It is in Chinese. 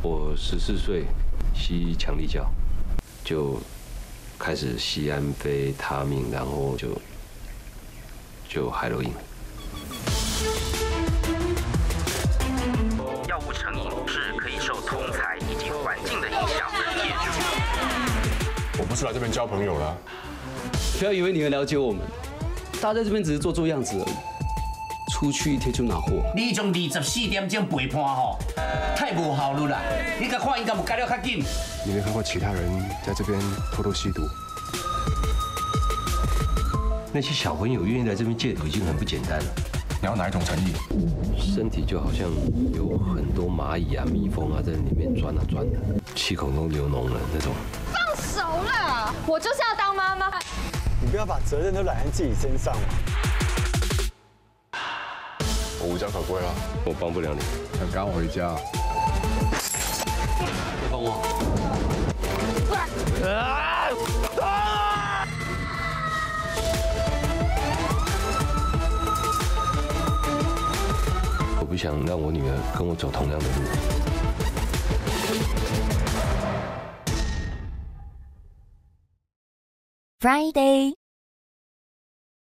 我十四岁吸强力胶，就开始吸安非他命，然后就就海洛因。药物成瘾是可以受同才以及环境的影响而戒除。我不是来这边交朋友了。不要以为你很了解我们，大家在这边只是做做样子而已，出去一天就拿货。你从二十四点钟陪伴吼，太无效率啦！你甲看应该不改了较紧。你没看过其他人在这边偷偷吸毒？那些小朋友愿意来这边戒毒已经很不简单了。你要哪一种诚意？身体就好像有很多蚂蚁啊、蜜蜂啊在里面钻啊钻的，气孔都流脓了那种。放手了，我就是要当妈妈。你不要把责任都揽在自己身上嘛。我无家可归了，我帮不了你。想赶我回家？帮我。我不想让我女儿跟我走同样的路。Friday。